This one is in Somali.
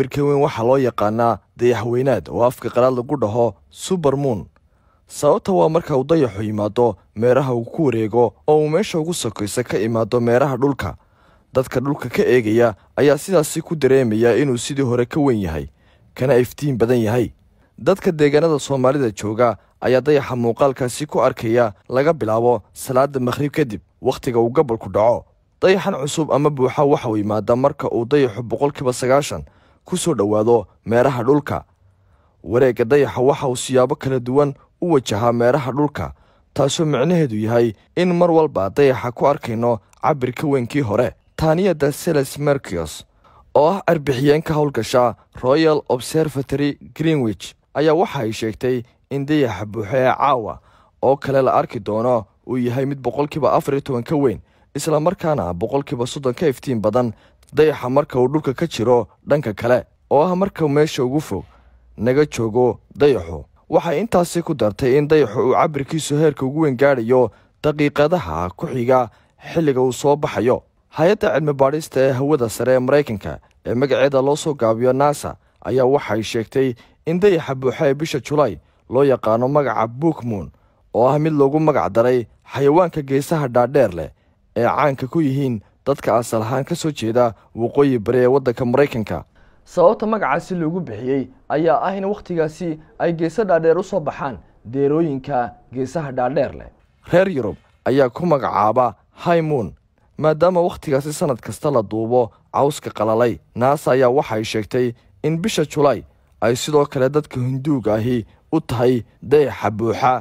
cabirka weyn waxaa loo yaqaanaa dayaxweynaad oo afka qalaad lagu dhaho subermoon sababta waa marka uu dayaxu yimaado meeraha uu ku wareego oo uu meesha ugu sokaysa ka imaado meeraha dhulka. Dadka dhulka ka eegaya ayaa sidaasi ku dareemaya inuu sidii hore ka weyn yahay kana iftiin badan yahay. Dadka deegaanada soomaalida jooga ayaa dayaxa muuqaalkaasi ku arkaya laga bilaabo salaada makhrib kadib wakhtiga uu gabalku dhaco. Dayaxan cusub ama buuxa waxa uu yimaada marka uu dayaxu boqolkiiba sagaashan ku soo dhowaado meeraha dhulka. Wareegga dayaxa waxa uu siyaabo kala duwan u wajahaa meeraha dhulka taasoo micnaheedu yahay in mar walba dayaxa ku arkayno cabirka weynkii hore taaniyada seles merkios oo ah arbixiyeen ka howlgasha royal observatory greenwich ayaa waxa ay sheegtay in dayaxa buuxo ee caawa oo kale la arki doono uu yahay mid boqolkiiba afar iyo toban ka weyn isla markaana boqolkiiba soddon ka iftiin badan dayaxa marka uu dhulka ka jiro dhanka kale oo ah marka meesha ugu fog naga joogo dayaxu. Waxay intaasi ku dartay in dayaxu uu cabirkiisu heerka ugu weyn gaadhayo daqiiqadaha ku xiga xilliga uu soo baxayo. Hay'adda cilmi baadhista ee hawada sare ee maraykanka ee magaceeda loo soo gaabiyo nasa ayaa waxay sheegtay in dayaxa buuxa ee bisha julaay loo yaqaano magaca buukmoon oo ah mid loogu magac daray xayawaanka geesaha dhaadheer leh ee caanka ku yihiin dadka asal ahaan ka soo jeeda waqooyi bari ee waddanka maraykanka. Sababta magacaasi loogu bixiyey ayaa ah in wakhtigaasi ay geesa dhaadheer u soo baxaan deerooyinka geesaha dhaadheer leh. Reer yurub ayaa ku magacaaba haymoon maadaama wakhtigaasi sannad kasta la duubo cawska qalalay. Naasa ayaa waxay sheegtay in bisha julaay ay sidoo kale dadka hinduuga ahi u tahay dayaxa buuxa